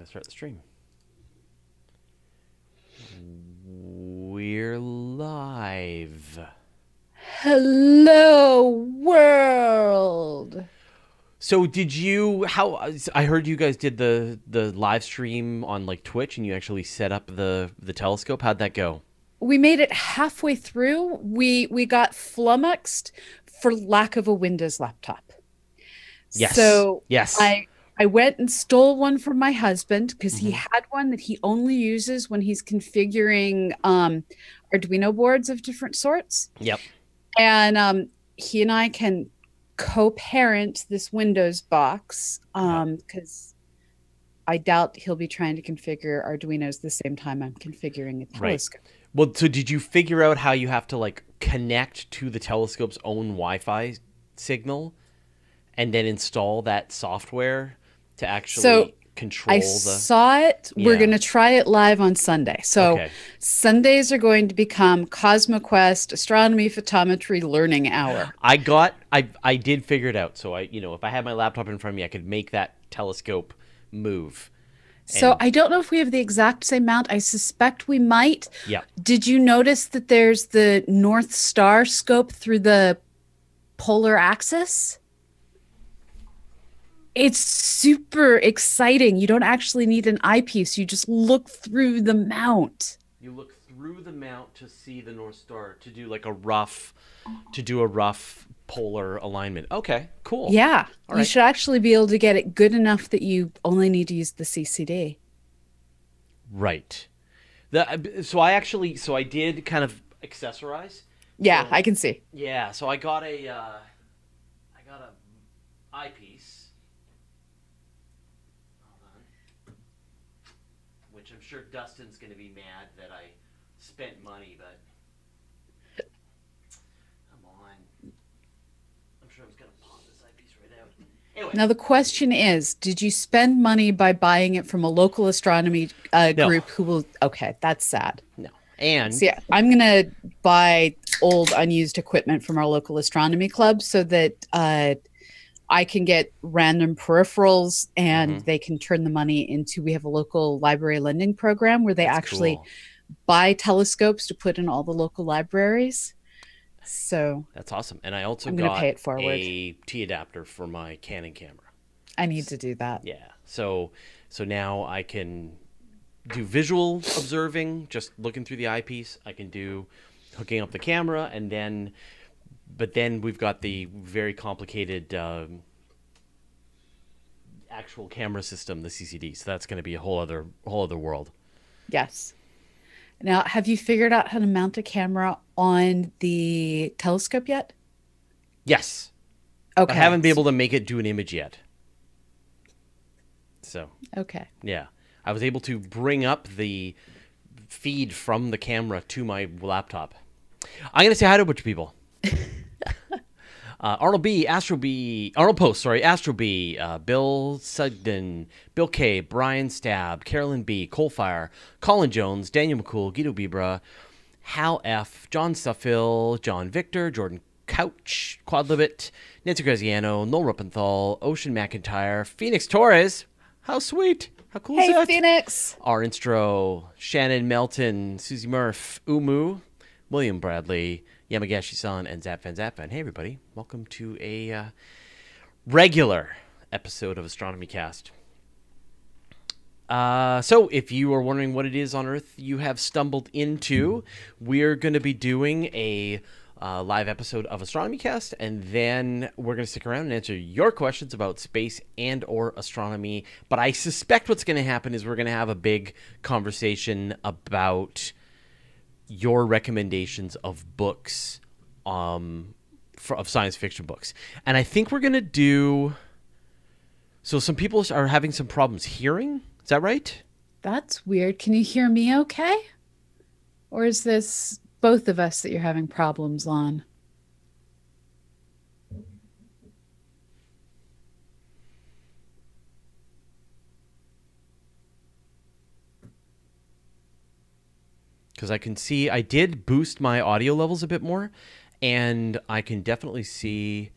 gonna start the stream. We're live. Hello, world. So did you? How I heard you guys did the the live stream on like Twitch, and you actually set up the the telescope. How'd that go? We made it halfway through. We we got flummoxed for lack of a Windows laptop. Yes. So yes. I I went and stole one from my husband because he Mhm. had one that he only uses when he's configuring um, Arduino boards of different sorts. Yep. And um, he and I can co-parent this Windows box because I doubt he'll be trying to configure Arduinos the same time I'm configuring a Right. telescope. Well, so did you figure out how you have to like connect to the telescope's own Wi-Fi signal, and then install that software to actually So, control I the? saw it. We're going to try it live on Sunday. So okay. Sundays are going to become CosmoQuest Astronomy Photometry Learning Hour. I got I I did figure it out. So I you know if I had my laptop in front of me, I could make that telescope move. So I don't know if we have the exact same mount. I suspect we might. Yeah. Did you notice that there's the North Star scope through the polar axis? It's super exciting. You don't actually need an eyepiece. You just look through the mount. You look through the mount to see the North Star to do like a rough to do a rough polar alignment. Okay, cool. Yeah. You should actually be able to get it good enough that you only need to use the CCD. Right. The, so I actually so I did kind of accessorize. Yeah, So- I can see. Yeah, so I got a uh, I got a eyepiece. Hold on. Which I'm sure Dustin's going to be mad that I spent money, but come on. I'm sure I'm going to pop this eyepiece right out. Anyway, Now the question is, did you spend money by buying it from a local astronomy uh, No. group who will okay, that's sad. no. And So yeah, I'm gonna buy old unused equipment from our local astronomy club so that uh, I can get random peripherals and Mhm. they can turn the money into. We have a local library lending program where they that's actually cool. buy telescopes to put in all the local libraries. So That's awesome. And I also I'm got pay it forward. a T adapter for my Canon camera. I need to do that. Yeah. So so now I can do visual observing, just looking through the eyepiece. I can do hooking up the camera, and then, but then we've got the very complicated um, actual camera system, the CCD. So that's going to be a whole other whole other world. Yes. Now, have you figured out how to mount a camera on the telescope yet? Yes. Okay. I haven't been able to make it do an image yet. So Okay. Yeah. I was able to bring up the feed from the camera to my laptop. I'm going to say hi to a bunch of people. uh, Arnold B, Astro B, Arnold Post, sorry, Astro B, uh, Bill Sugden, Bill K, Brian Stab, Carolyn B, Coalfire, Colin Jones, Daniel McCool, Guido Bibra, Hal F, John Stuffill, John Victor, Jordan Couch, Quadlibit, Nancy Graziano, Noel Ruppenthal, Ocean McIntyre, Phoenix Torres. How sweet. How cool is that? Hey. Phoenix. our intro Shannon Melton, Susie Murph, Umu, William Bradley, Yamagashi san, and Zap Van Zap Van. Hey, everybody. Welcome to a uh, regular episode of Astronomy Cast. Uh, so, if you are wondering what it is on Earth you have stumbled into, we're going to be doing a uh, live episode of Astronomy Cast, and then we're going to stick around and answer your questions about space and or astronomy. But I suspect what's going to happen is we're going to have a big conversation about your recommendations of books, um, for, of science fiction books, and I think we're going to do. So, some people are having some problems hearing. Is that right? That's weird. Can you hear me okay? Or is this both of us that you're having problems on? Because I can see I did boost my audio levels a bit more, and I can definitely see.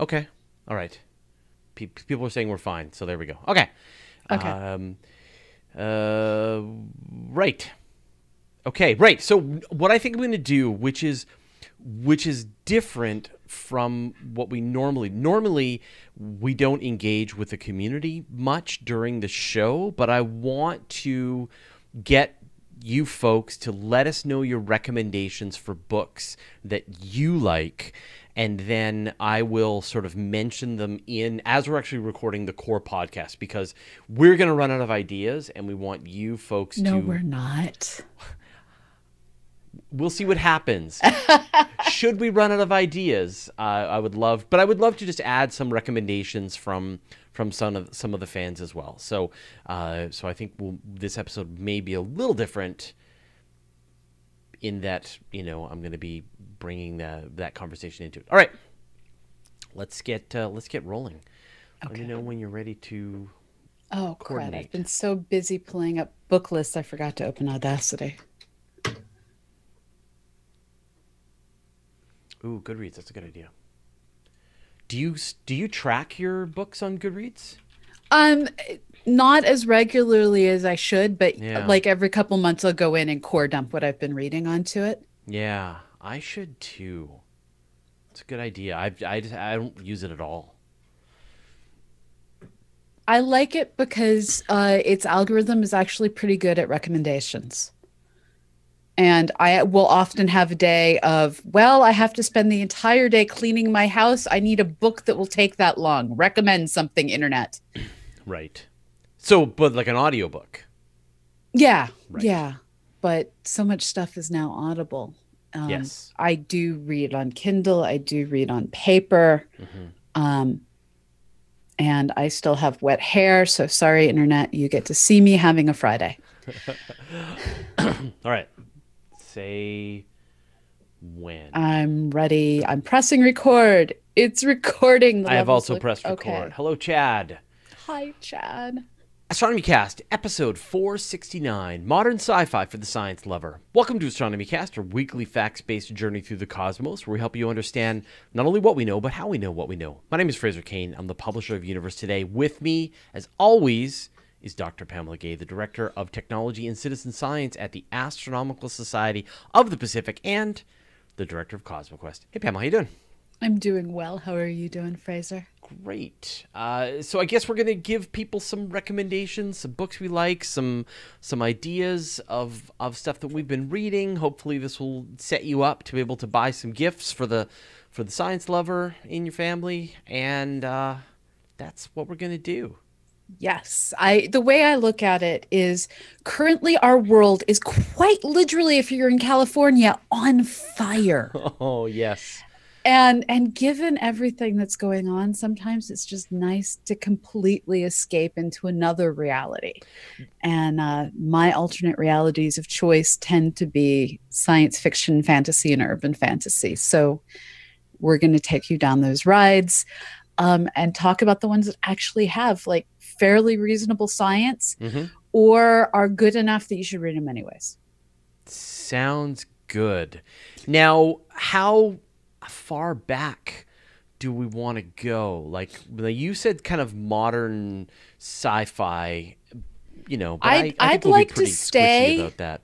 Okay, all right. Pe- people are saying we're fine, so there we go. Okay. Okay. Um, uh, right. Okay, right. So what I think I'm going to do, which is which is different from what we normally normally we don't engage with the community much during the show, but I want to get you folks to let us know your recommendations for books that you like and then I will sort of mention them in as we're actually recording the core podcast because we're going to run out of ideas and we want you folks No, to we're not. we'll see what happens. Should we run out of ideas, uh, I would love, but I would love to just add some recommendations from from some of some of the fans as well. So, uh, so I think we'll, this episode may be a little different in that you know I'm going to be bringing the, that conversation into it. All right, let's get uh, let's get rolling. Okay. Let me know when you're ready to. Oh, crap. I've been so busy pulling up book lists, I forgot to open Audacity. Ooh, Goodreads. That's a good idea. Do you do you track your books on Goodreads? Um, not as regularly as I should, but Yeah. like every couple months, I'll go in and core dump what I've been reading onto it. Yeah, I should too. It's a good idea. I I just I don't use it at all. I like it because uh, its algorithm is actually pretty good at recommendations. And I will often have a day of, well, I have to spend the entire day cleaning my house. I need a book that will take that long. Recommend something, internet. Right. So, but like an audiobook. Yeah, Right. yeah. But so much stuff is now audible. Um, Yes. I do read on Kindle. I do read on paper. Mhm. Um, and I still have wet hair. So sorry, internet. You get to see me having a Friday. All right. Say when. I'm ready. I'm pressing record. It's recording. The I have also look- pressed okay. record. Hello, Chad. Hi, Chad. Astronomy Cast, episode 469 Modern Sci Fi for the Science Lover. Welcome to Astronomy Cast, our weekly facts based journey through the cosmos, where we help you understand not only what we know, but how we know what we know. My name is Fraser Cain. I'm the publisher of Universe Today. With me, as always, is Dr. Pamela Gay, the Director of Technology and Citizen Science at the Astronomical Society of the Pacific and the Director of CosmoQuest. Hey, Pamela, how you doing? I'm doing well. How are you doing, Fraser? Great. Uh, so I guess we're gonna give people some recommendations, some books we like, some some ideas of of stuff that we've been reading. Hopefully, this will set you up to be able to buy some gifts for the for the science lover in your family, and uh, that's what we're gonna do. Yes, I the way I look at it is currently our world is quite literally if you're in California on fire. Oh yes. and and given everything that's going on, sometimes it's just nice to completely escape into another reality. And uh, my alternate realities of choice tend to be science fiction, fantasy, and urban fantasy. So we're going to take you down those rides um, and talk about the ones that actually have like fairly reasonable science hmm or are good enough that you should read them anyways. Sounds good. Now, how far back do we want to go? Like you said, kind of modern sci-fi. You know, but I'd- I, I think I'd we'll like to stay- about that.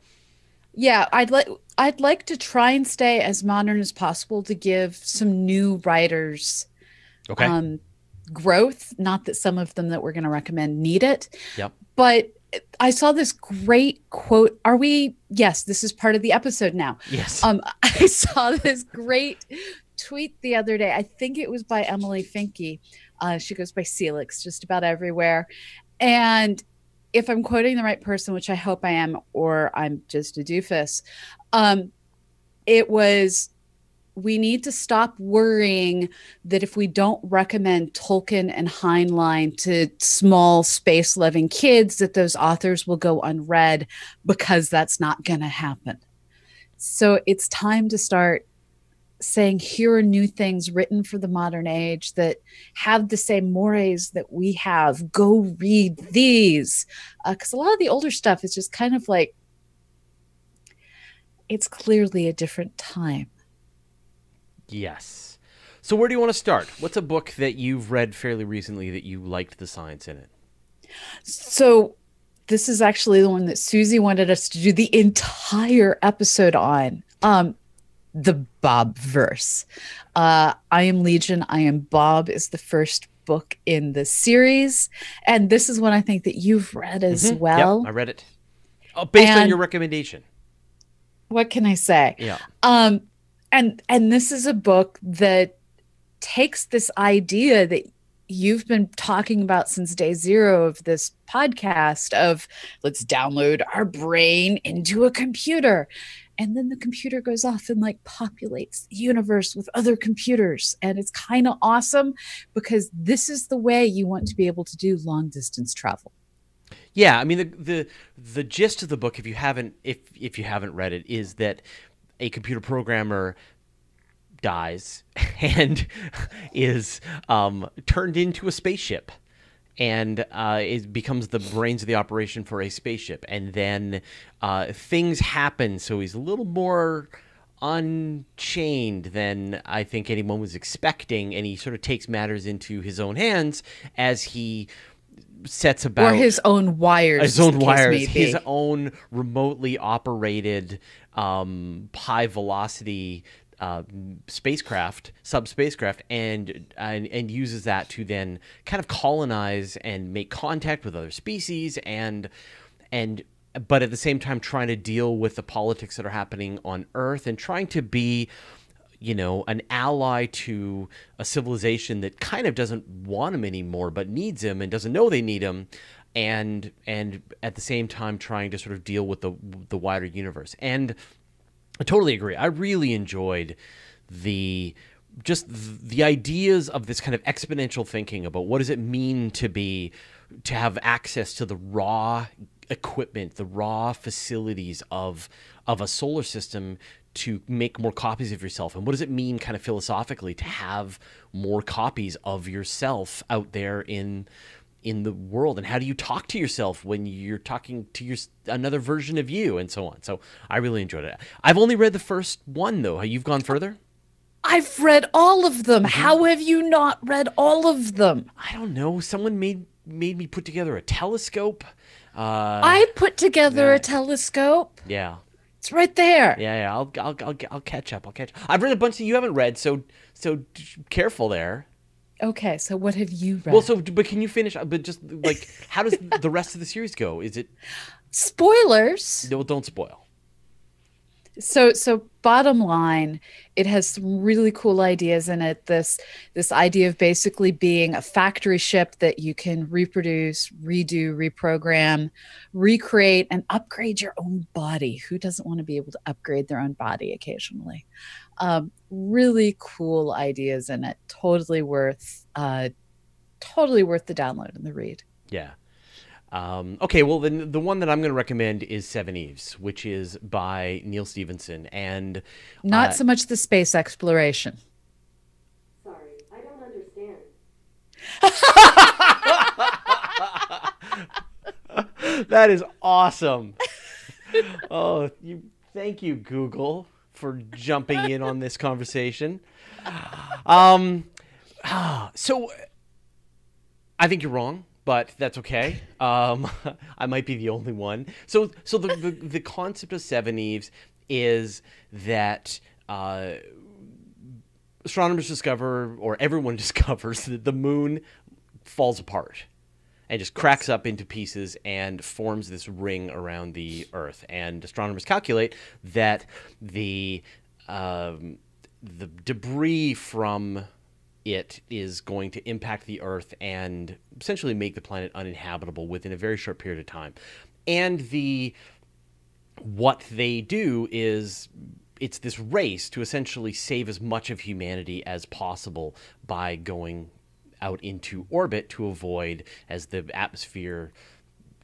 Yeah, I'd like I'd like to try and stay as modern as possible to give some new writers Okay. um, growth. Not that some of them that we're going to recommend need it. Yep. But I saw this great quote. Are we? Yes, this is part of the episode now. yes. Um, I saw this great tweet the other day. I think it was by Emily Finke. Uh, she goes by Celix just about everywhere. And if I'm quoting the right person, which I hope I am, or I'm just a doofus, um, it was we need to stop worrying that if we don't recommend Tolkien and Heinlein to small space loving kids, that those authors will go unread because that's not going to happen. So it's time to start saying, here are new things written for the modern age that have the same mores that we have. Go read these. Uh, because a lot of the older stuff is just kind of like, it's clearly a different time. Yes. So where do you want to start? What's a book that you've read fairly recently that you liked the science in it? So this is actually the one that Susie wanted us to do the entire episode on. Um, the Bobiverse. Uh, I am Legion. I am Bob is the first book in the series, and this is one I think that you've read as Mhm. well. Yep, I read it. Oh, based on your recommendation. What can I say? Yeah. Um, and and this is a book that takes this idea that you've been talking about since day zero of this podcast of let's download our brain into a computer. And then the computer goes off and like populates the universe with other computers. And it's kind of awesome because this is the way you want to be able to do long distance travel. Yeah, I mean the the the gist of the book, if you haven't if if you haven't read it, is that a computer programmer dies and is um, turned into a spaceship and uh, it becomes the brains of the operation for a spaceship. And then uh, things happen. So he's a little more unchained than i think anyone was expecting. And he sort of takes matters into his own hands as he sets about or his own wires his own wires, his own remotely operated um, high velocity uh, spacecraft, subspacecraft, and, and and uses that to then kind of colonize and make contact with other species and and but at the same time trying to deal with the politics that are happening on Earth and trying to be you know, an ally to a civilization that kind of doesn't want him anymore, but needs him and doesn't know they need him, and and at the same time trying to sort of deal with the the wider universe. And I totally agree. I really enjoyed the just the ideas of this kind of exponential thinking about what does it mean to be to have access to the raw equipment, the raw facilities of of a solar system to make more copies of yourself and what does it mean kind of philosophically to have more copies of yourself out there in in the world and how do you talk to yourself when you're talking to your another version of you and so on so i really enjoyed it i've only read the first one though you've gone further I've read all of them. Mm-hmm. How have you not read all of them? i don't know someone made made me put together a telescope uh I put together yeah. a telescope. yeah It's right there. yeah yeah I'll, I'll i'll i'll catch up i'll catch Up. i've read a bunch that you haven't read so so careful there Okay, so what have you read? well so but can you finish uh, but just like how does the rest of the series go is it Spoilers. no don't spoil So so bottom line, it has some really cool ideas in it. This this idea of basically being a factory ship that you can reproduce, redo, reprogram, recreate, and upgrade your own body. Who doesn't want to be able to upgrade their own body occasionally? Um, really cool ideas in it. Totally worth uh, totally worth the download and the read. Yeah. Um, okay, well, then the one that I'm going to recommend is Seveneves, which is by Neal Stephenson. And Not Uh, so much the space exploration. Sorry, I don't understand. that is awesome. oh, you thank you, Google, for jumping in on this conversation. Um, so I think you're wrong, but that's okay. Um, I might be the only one. So, so the the, the concept of Seveneves is that. Uh, astronomers discover, or everyone discovers, that the moon falls apart and just cracks up into pieces and forms this ring around the Earth. And astronomers calculate that the um, the debris from it is going to impact the Earth and essentially make the planet uninhabitable within a very short period of time. And the what they do is it's this race to essentially save as much of humanity as possible by going out into orbit to avoid as the atmosphere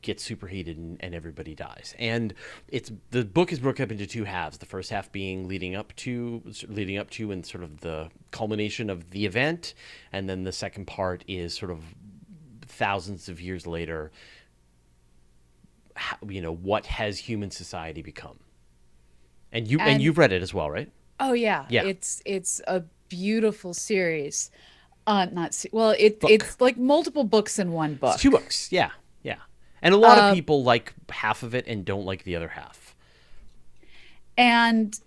gets superheated and, and everybody dies. And it's the book is broken up into two halves. The first half being leading up to leading up to and sort of the culmination of the event, and then the second part is sort of thousands of years later. How, you know what has human society become? And you and, And- you've read it as well, right? Oh yeah. Yeah. It's it's a beautiful series. Uh, not se- well, it Book. it's like multiple books in one book. It's two books. Yeah, yeah. And a lot of Um, people like half of it and don't like the other half. and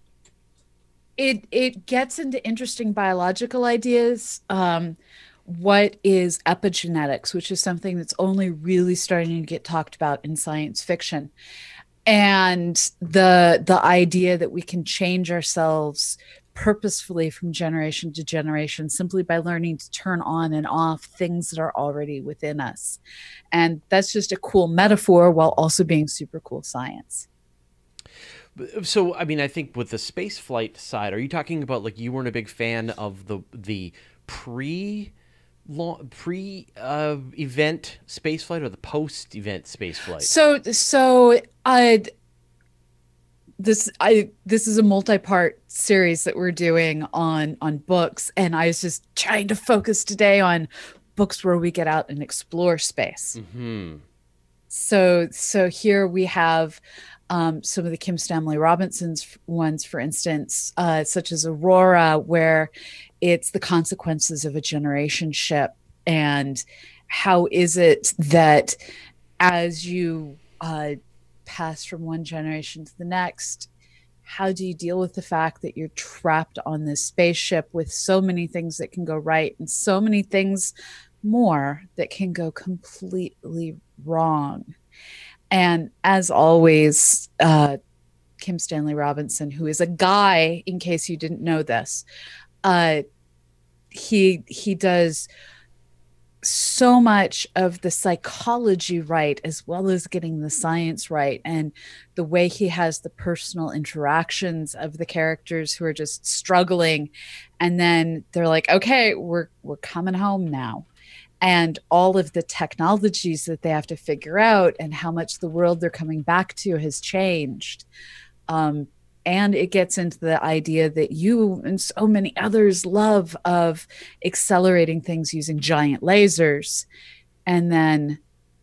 it it gets into interesting biological ideas um what is epigenetics which is something that's only really starting to get talked about in science fiction and the the idea that we can change ourselves purposefully from generation to generation simply by learning to turn on and off things that are already within us and that's just a cool metaphor while also being super cool science So, I mean, I think with the space flight side, are you talking about like you weren't a big fan of the the pre pre uh, event space flight or the post event space flight? So so I this I this is a multi-part series that we're doing on on books and I was just trying to focus today on books where we get out and explore space. hmm So so here we have um, some of the Kim Stanley Robinson's ones, for instance, uh, such as Aurora, where it's the consequences of a generation ship and how is it that as you uh, pass from one generation to the next, how do you deal with the fact that you're trapped on this spaceship with so many things that can go right and so many things more that can go completely wrong? And as always, uh, Kim Stanley Robinson, who is a guy, in case you didn't know this, uh, he he does so much of the psychology right as well as getting the science right and the way he has the personal interactions of the characters who are just struggling. And then they're like okay we're we're coming home now. And all of the technologies that they have to figure out and how much the world they're coming back to has changed. Um, and it gets into the idea that you and so many others love of accelerating things using giant lasers and then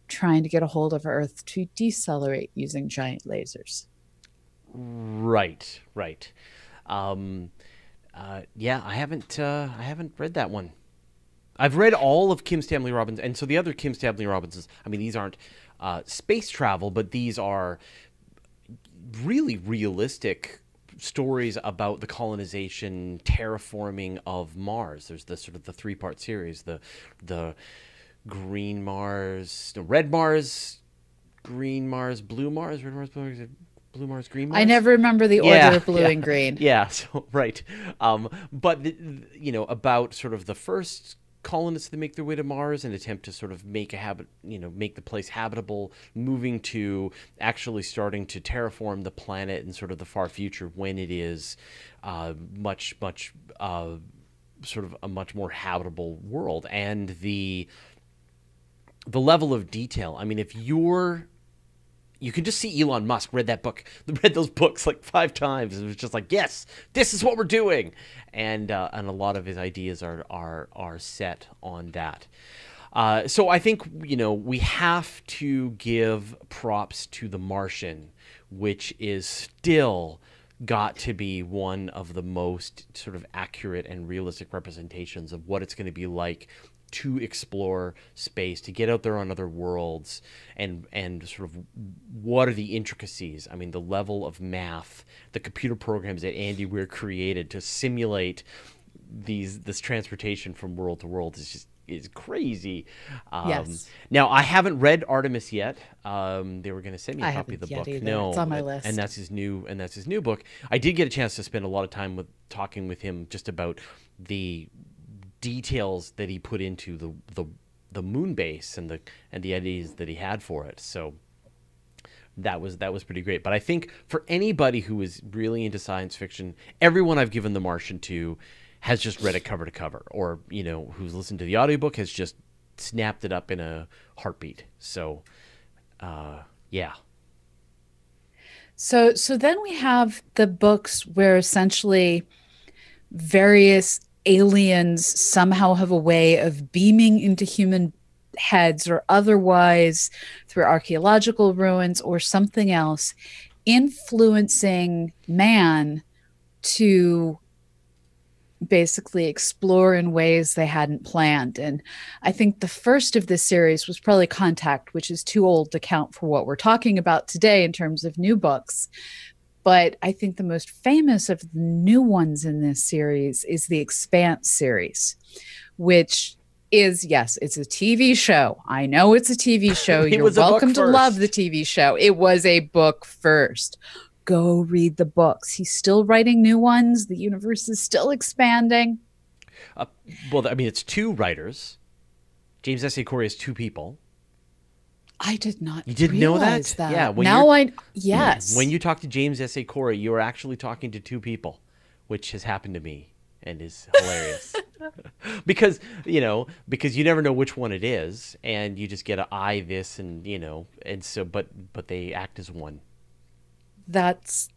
trying to get a hold of earth to decelerate using giant lasers Right, right. Um, uh, yeah, I haven't uh, I haven't read that one. I've read all of Kim Stanley Robinson, and so the other Kim Stanley Robinsons. I mean, these aren't uh, space travel, but these are really realistic stories about the colonization, terraforming of Mars. There's the sort of the three part series: the the green Mars, no, red Mars, green Mars, blue Mars, red Mars, blue Mars, blue Mars, green Mars. i never remember the order Yeah, of blue yeah. and green Yeah, so right. Um, but the, you know about sort of the first colonists that make their way to Mars and attempt to sort of make a habit, you know, make the place habitable, moving to actually starting to terraform the planet in sort of the far future when it is uh, much much uh, sort of a much more habitable world and the the level of detail. I mean, if you're you can just see Elon Musk read that book, read those books like five times. It was just like, yes, this is what we're doing, and uh, and a lot of his ideas are are are set on that. Uh, so I think you know we have to give props to The Martian, which is still got to be one of the most sort of accurate and realistic representations of what it's going to be like to explore space, to get out there on other worlds, and and sort of what are the intricacies? I mean, the level of math, the computer programs that Andy Weir created to simulate these this transportation from world to world is just is crazy. Um, Yes. Now I haven't read Artemis yet. Um, they were going to send me a I copy of the book. either. No, It's on my list. and that's his new and that's his new book. I did get a chance to spend a lot of time with talking with him just about the details that he put into the the the moon base and the and the ideas that he had for it. So that was that was pretty great. But I think for anybody who is really into science fiction, everyone I've given The Martian to has just read it cover to cover, or you know, who's listened to the audiobook has just snapped it up in a heartbeat. So, uh, yeah, So so then we have the books where essentially various aliens somehow have a way of beaming into human heads or otherwise through archaeological ruins or something else influencing man to basically explore in ways they hadn't planned. And I think the first of this series was probably Contact, which is too old to count for what we're talking about today in terms of new books. But I think the most famous of the new ones in this series is the Expanse series, which is yes, it's a TV show. I know it's a TV show. You're was welcome to love the TV show. It was a book first. Go read the books. He's still writing new ones. The universe is still expanding. Uh, well, I mean, it's two writers. James S. A. Corey is two people. I did not. You didn't know that? that. Yeah, when now I mm. yes. When you talk to James S. A. Corey, you are actually talking to two people, which has happened to me and is hilarious. because you know, because you never know which one it is, and you just get to eye this, and you know, and so, but but they act as one. that's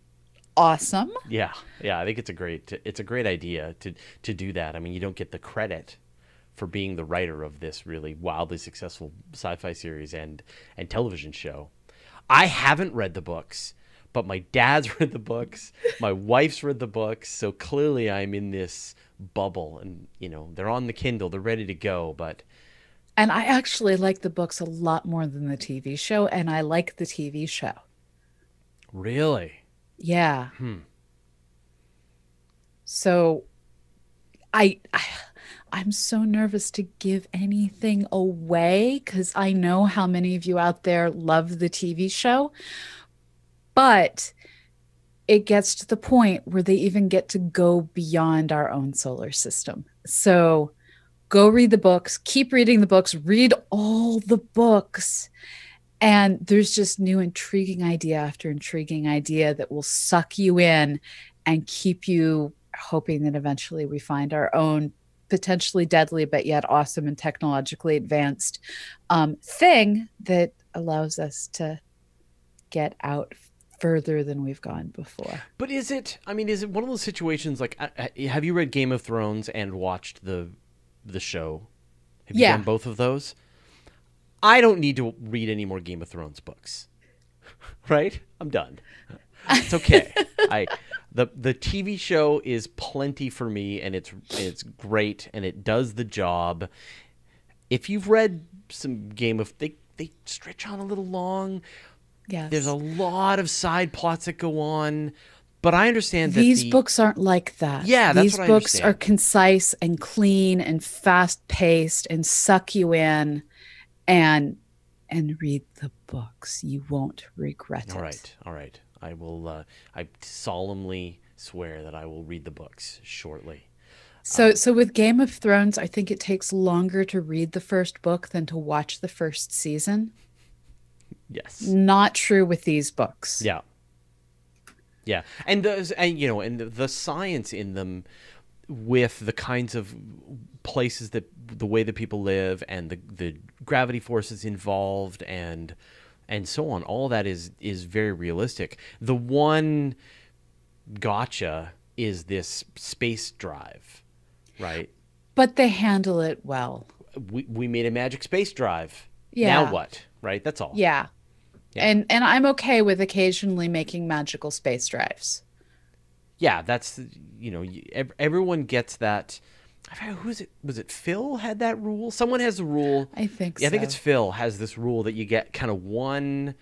awesome. Yeah, yeah, I think it's a great it's a great idea to to do that. I mean, you don't get the credit for being the writer of this really wildly successful sci-fi series and and television show. I haven't read the books, but my dad's read the books, my wife's read the books, so clearly I'm in this bubble and you know, they're on the Kindle, they're ready to go, but And I actually like the books a lot more than the TV show, and I like the TV show. really Yeah. Hmm. So I, I I'm so nervous to give anything away cuz I know how many of you out there love the TV show. But it gets to the point where they even get to go beyond our own solar system. So go read the books, keep reading the books, read all the books. And there's just new intriguing idea after intriguing idea that will suck you in and keep you hoping that eventually we find our own potentially deadly but yet awesome and technologically advanced um, thing that allows us to get out further than we've gone before. But is it? I mean, is it one of those situations like? uh, uh, Have you read Game of Thrones and watched the the show? Have you Yeah. done both of those? I don't need to read any more Game of Thrones books. right? I'm done. It's okay. I the the TV show is plenty for me, and it's it's great, and it does the job. If you've read some Game of they they stretch on a little long. Yes. There's a lot of side plots that go on, but I understand that These the, books aren't like that. Yeah, that's These books are concise and clean and fast paced and suck you in and and read the books. You won't regret it. All right, all right. I will. Uh, I solemnly swear that I will read the books shortly. So so with Game of Thrones, I think it takes longer to read the first book than to watch the first season. Yes. Not true with these books. Yeah. Yeah, and the and you know, and the, the science in them, with the kinds of places that the way that people live and the the gravity forces involved and and so on, all that is is very realistic. The one gotcha is this space drive, right? But they handle it well. We we made a magic space drive. Yeah. Now what? Right. That's all. Yeah. Yeah. And and I'm okay with occasionally making magical space drives. yeah, that's you know everyone gets that. I forget who's it was it Phil had that rule. Someone has the rule. I think Yeah, I think it's Phil has this rule that you get kind of one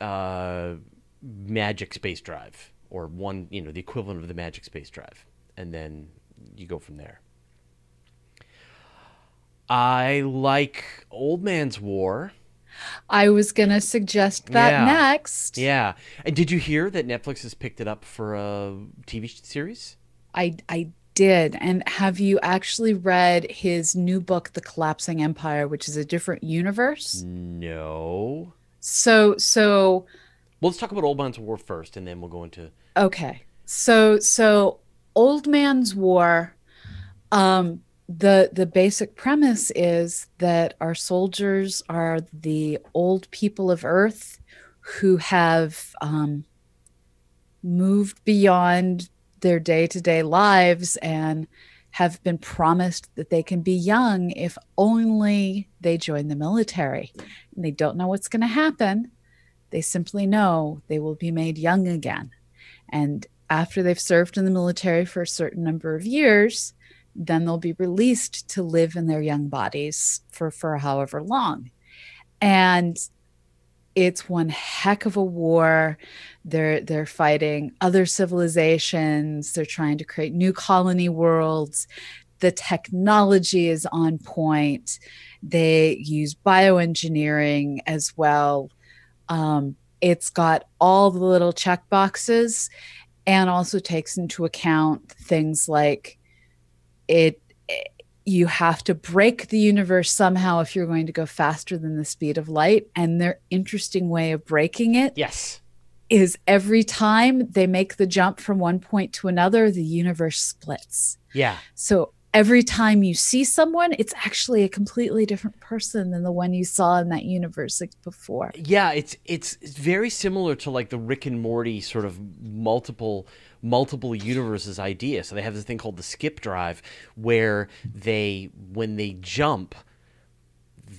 uh, magic space drive or one you know the equivalent of the magic space drive, and then you go from there. I like Old Man's War. I was gonna suggest that Yeah. next. Yeah, and did you hear that Netflix has picked it up for a TV series? I I did. And have you actually read his new book, The Collapsing Empire, which is a different universe? No. So so Well, let's talk about Old Man's War first, and then we'll go into. Okay. So so Old Man's War um the the basic premise is that our soldiers are the old people of earth who have um moved beyond their day-to-day lives and have been promised that they can be young if only they join the military. And they don't know what's going to happen. They simply know they will be made young again. And after they've served in the military for a certain number of years, then they'll be released to live in their young bodies for, for however long. And it's one heck of a war. They're they're fighting other civilizations. They're trying to create new colony worlds. The technology is on point. They use bioengineering as well. Um, it's got all the little check boxes and also takes into account things like it you have to break the universe somehow if you're going to go faster than the speed of light and their interesting way of breaking it Yes. is every time they make the jump from one point to another the universe splits Yeah. so every time you see someone it's actually a completely different person than the one you saw in that universe like before Yeah, it's it's it's very similar to like the Rick and Morty sort of multiple multiple universes idea. So they have this thing called the skip drive where they when they jump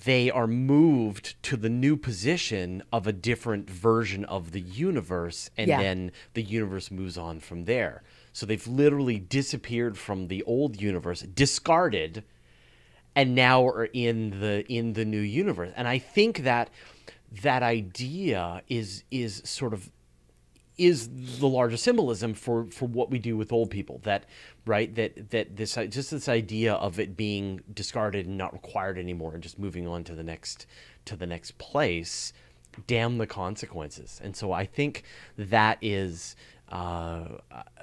they are moved to the new position of a different version of the universe and Yeah. then the universe moves on from there. So they've literally disappeared from the old universe, discarded and now are in the in the new universe. And i think that that idea is is sort of is the larger symbolism for for what we do with old people that right that that this just this idea of it being discarded and not required anymore and just moving on to the next to the next place damn the consequences. And so i think that is uh,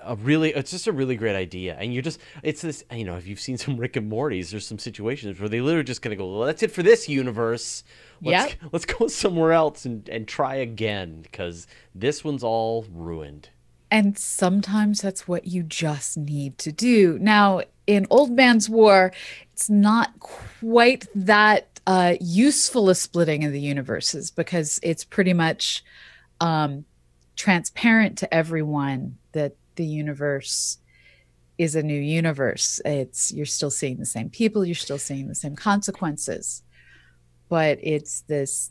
a really it's just a really great idea and you're just it's this you know if you've seen some rick and morty's there's some situations where they literally just gonna go well that's it for this universe let's, Yep. let's go somewhere else and, and try again because this one's all ruined And sometimes that's what you just need to do. Now, in Old Man's War, it's not quite that uh, useful a splitting of the universes because it's pretty much um, transparent to everyone that the universe is a new universe. It's you're still seeing the same people, you're still seeing the same consequences, but it's this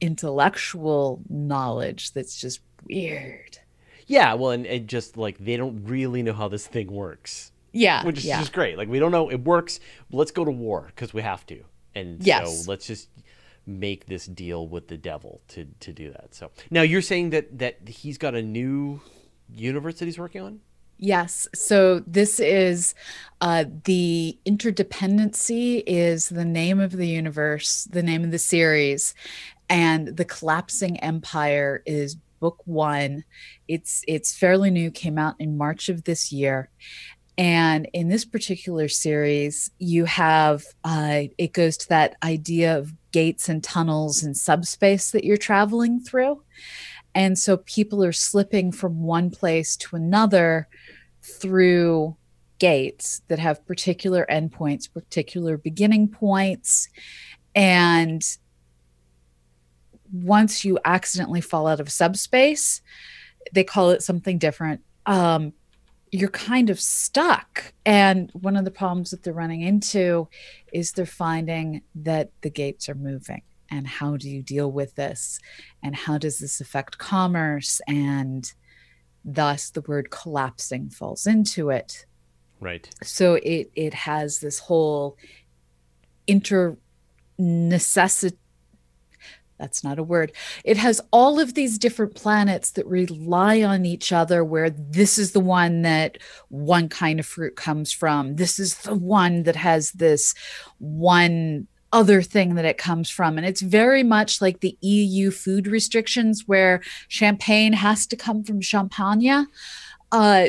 intellectual knowledge that's just weird. yeah well and, and just like they don't really know how this thing works Yeah, which is yeah. just great like we don't know it works let's go to war because we have to and Yes. so let's just make this deal with the devil to to do that so now you're saying that that he's got a new universe that he's working on Yes. So this is uh, the interdependency is the name of the universe, the name of the series, and the collapsing empire is book one. It's it's fairly new, came out in March of this year. And in this particular series, you have uh, it goes to that idea of gates and tunnels and subspace that you're traveling through. And so people are slipping from one place to another through gates that have particular endpoints, particular beginning points. And once you accidentally fall out of subspace, they call it something different. Um, you're kind of stuck. And one of the problems that they're running into is they're finding that the gates are moving. And how do you deal with this? And how does this affect commerce? And thus the word collapsing falls into it right so it it has this whole inter necessit that's not a word. It has all of these different planets that rely on each other where this is the one that one kind of fruit comes from. This is the one that has this one other thing that it comes from. And it's very much like the EU food restrictions where champagne has to come from champagne. Uh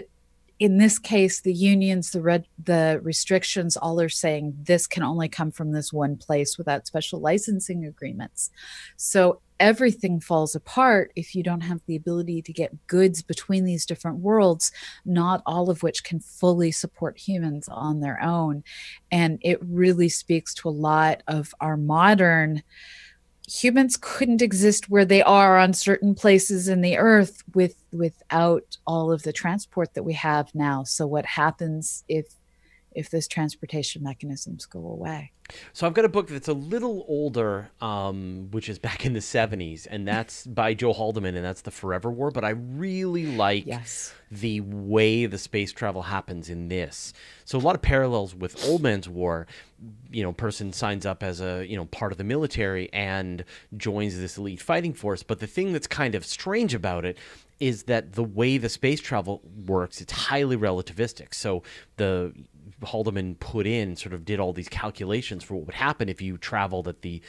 in this case the unions the red the restrictions all are saying this can only come from this one place without special licensing agreements. So everything falls apart if you don't have the ability to get goods between these different worlds not all of which can fully support humans on their own. And it really speaks to a lot of our modern humans couldn't exist where they are on certain places in the earth with without all of the transport that we have now. So what happens if if those transportation mechanisms go away. So I've got a book that's a little older, um, which is back in the '70s, and that's by Joe Haldeman, and that's the Forever War. But I really like Yes. the way the space travel happens in this. So a lot of parallels with Old Man's War. You know, person signs up as a you know part of the military and joins this elite fighting force. But the thing that's kind of strange about it is that the way the space travel works, it's highly relativistic. So the Haldeman put in sort of did all these calculations for what would happen if you traveled at the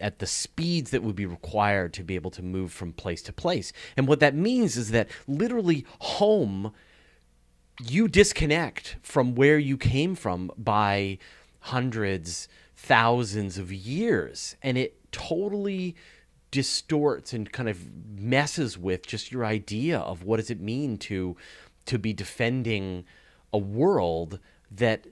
at the speeds that would be required to be able to move from place to place. And what that means is that literally home you disconnect from where you came from by hundreds, thousands of years, and it totally distorts and kind of messes with just your idea of what does it mean to to be defending a world that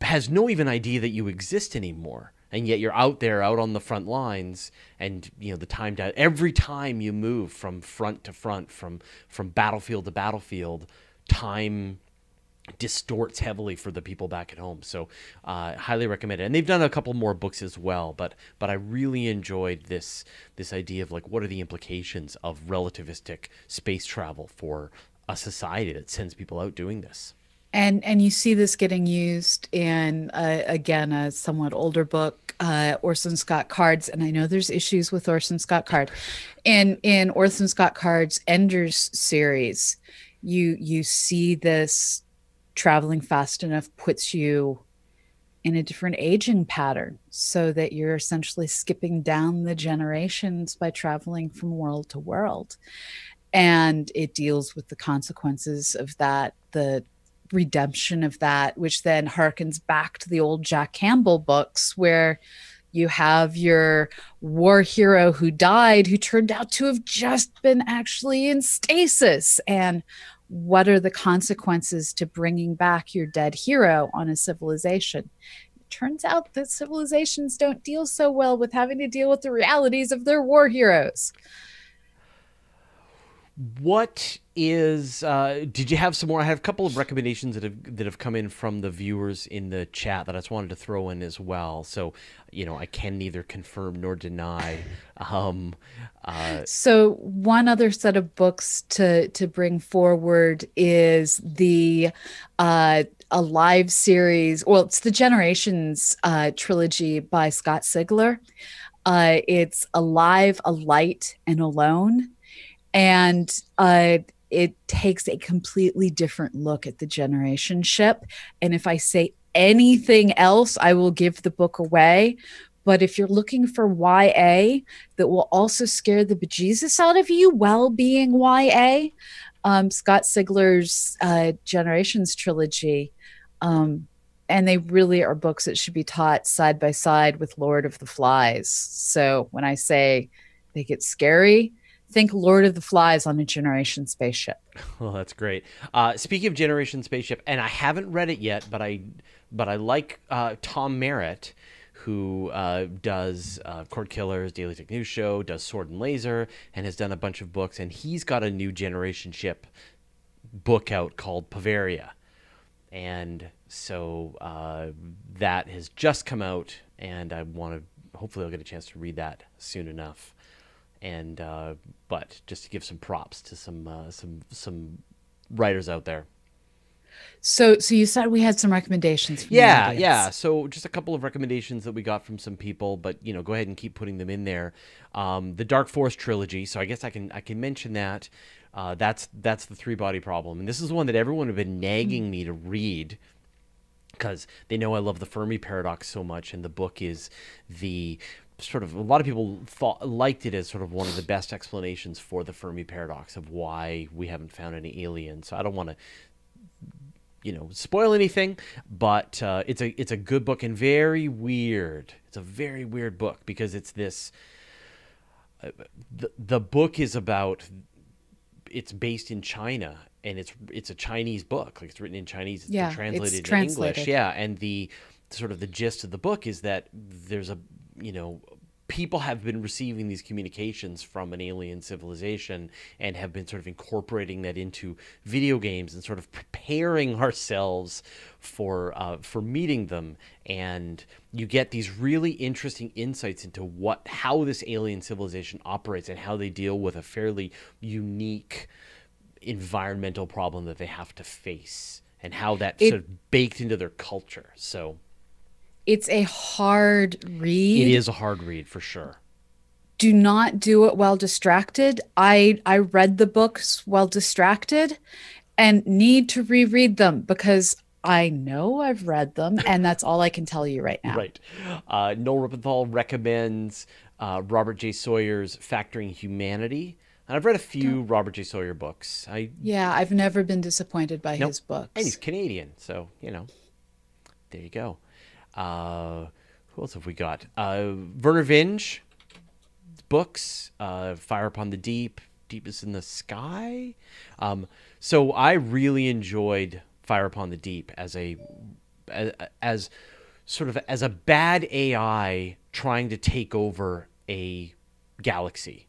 has no even idea that you exist anymore and yet you're out there out on the front lines and you know the time to every time you move from front to front from from battlefield to battlefield time distorts heavily for the people back at home. So uh, highly recommend it. And they've done a couple more books as well but but i really enjoyed this this idea of like what are the implications of relativistic space travel for a society that sends people out doing this and and you see this getting used in uh, again a somewhat older book uh, orson scott cards and i know there's issues with orson scott card. In in orson scott card's enders series you you see this traveling fast enough puts you in a different aging pattern so that you're essentially skipping down the generations by traveling from world to world. And it deals with the consequences of that the redemption of that, which then harkens back to the old Jack Campbell books where you have your war hero who died, who turned out to have just been actually in stasis. And what are the consequences to bringing back your dead hero on a civilization? It turns out that civilizations don't deal so well with having to deal with the realities of their war heroes. What is? Uh, did you have some more? I have a couple of recommendations that have that have come in from the viewers in the chat that I just wanted to throw in as well. So, you know, I can neither confirm nor deny. Um, uh, So one other set of books to to bring forward is the uh, a live series. Well, it's the Generations uh, trilogy by Scott Sigler. Uh, it's Alive, Alight, and Alone, and uh, it takes a completely different look at the generation ship. And if I say anything else, I will give the book away. But if you're looking for YA that will also scare the bejesus out of you while being YA, um, Scott Sigler's uh, Generations trilogy. Um, and they really are books that should be taught side by side with Lord of the Flies. So when I say they get scary, think Lord of the Flies on a Generation spaceship. well, that's great. Uh, speaking of Generation Spaceship, and I haven't read it yet, but I but I like uh, Tom Merritt, who uh, does uh, Cordkillers, Daily Tech News Show, does Sword and Laser, and has done a bunch of books. And he's got a new Generation Ship book out called Pavaria, and so uh, that has just come out, and I want to hopefully I'll get a chance to read that soon enough. And uh, but just to give some props to some uh, some some writers out there. So, so you said we had some recommendations. Yeah, yeah. So just a couple of recommendations that we got from some people, but you know, go ahead and keep putting them in there. Um, the Dark Forest trilogy. So I guess I can I can mention that. Uh, that's that's the three body problem, and this is one that everyone have been nagging me to read because they know I love the Fermi paradox so much, and the book is the sort of a lot of people thought liked it as sort of one of the best explanations for the Fermi paradox of why we haven't found any aliens. So I don't want to you know spoil anything but uh, it's a it's a good book and very weird it's a very weird book because it's this uh, the, the book is about it's based in China and it's it's a Chinese book like it's written in Chinese it's Yeah, it's translated into translated. English yeah and the sort of the gist of the book is that there's a you know people have been receiving these communications from an alien civilization and have been sort of incorporating that into video games and sort of preparing ourselves for uh, for meeting them. And you get these really interesting insights into what how this alien civilization operates and how they deal with a fairly unique environmental problem that they have to face and how that's It- sort of baked into their culture. So It's a hard read. it is a hard read for sure do not do it while distracted. I I read the books while distracted and need to reread them because I know I've read them and that's all I can tell you right now. Right. Uh, Noel Rippenthal recommends uh, Robert J. Sawyer's Factoring Humanity. And I've read a few Robert J. Sawyer books. I Yeah, I've never been disappointed by Nope. his books. and he's Canadian, so you know. There you go. Uh, who else have we got? Uh, Vernor Vinge books. Uh, Fire Upon the Deep, Deepness in the Sky. Um, so I really enjoyed Fire Upon the Deep as a as, as sort of as a bad AI trying to take over a galaxy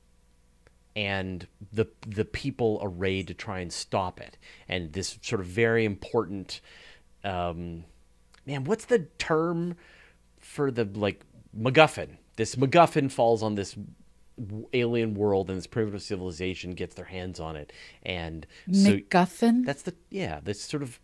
and the the people arrayed to try and stop it and this sort of very important um man what's the term for the like MacGuffin this MacGuffin falls on this alien world and this primitive civilization gets their hands on it and so MacGuffin. that's the yeah this sort of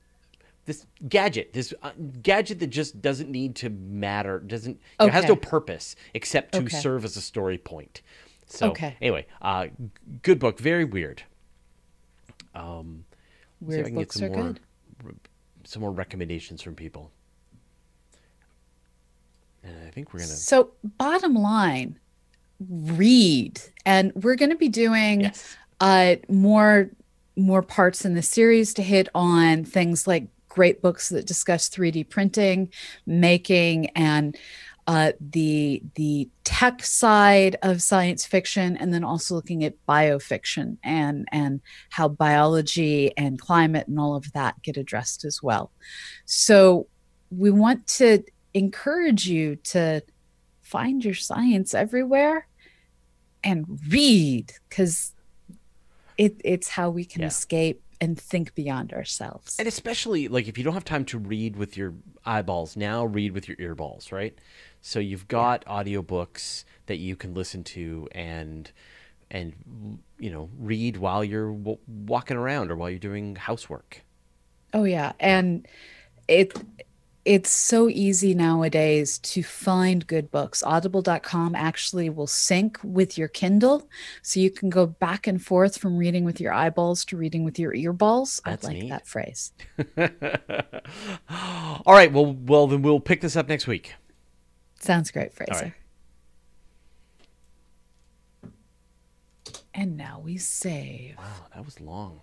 this gadget this uh, gadget that just doesn't need to matter doesn't it has no purpose except to Okay. serve as a story point so Okay. anyway uh good book very weird um see if I Weird books some are more good. some more recommendations from people and i think we're gonna So, bottom line, read. And we're going to be doing yes uh, more more parts in the series to hit on things like great books that discuss 3D printing, making, and uh, the the tech side of science fiction, and then also looking at biofiction and and how biology and climate and all of that get addressed as well. So we want to encourage you to find your science everywhere and read because it, it's how we can Yeah. escape and think beyond ourselves. and especially like if you don't have time to read with your eyeballs now read with your earballs right so you've got audiobooks that you can listen to and and you know read while you're w- walking around or while you're doing housework Oh yeah, and it it's so easy nowadays to find good books. Audible.com actually will sync with your Kindle so you can go back and forth from reading with your eyeballs to reading with your earballs. That's I like neat. that phrase. all right well well then we'll pick this up next week Sounds great, Fraser. right. And now we save. wow that was long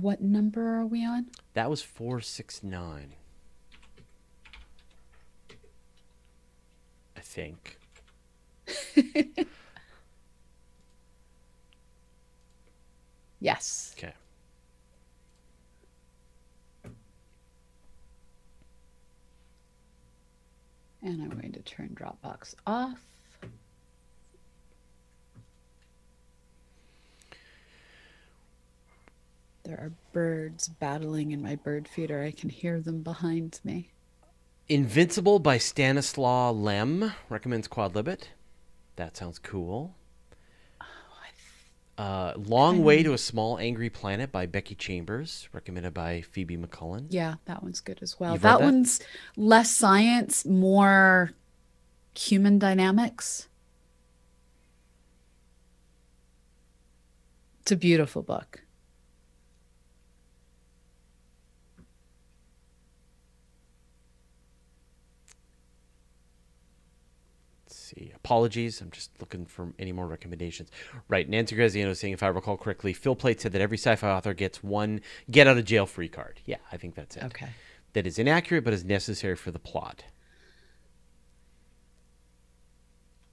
What number are we on? that was 469 i think Yes. okay And I'm going to turn Dropbox off. There are birds battling in my bird feeder. I can hear them behind me. Invincible by Stanislaw Lem recommends Quadlibet. That sounds cool. Uh, Long Way to a Small Angry Planet by Becky Chambers, recommended by Phoebe McCullen. Yeah, that one's good as well. That, that? one's less science, more human dynamics. It's a beautiful book. Let's see. Apologies. I'm just looking for any more recommendations. Right. Nancy Graziano is saying, if I recall correctly, Phil Plait said that every sci fi author gets one get out of jail free card. Yeah, I think that's it. Okay. That is inaccurate, but is necessary for the plot.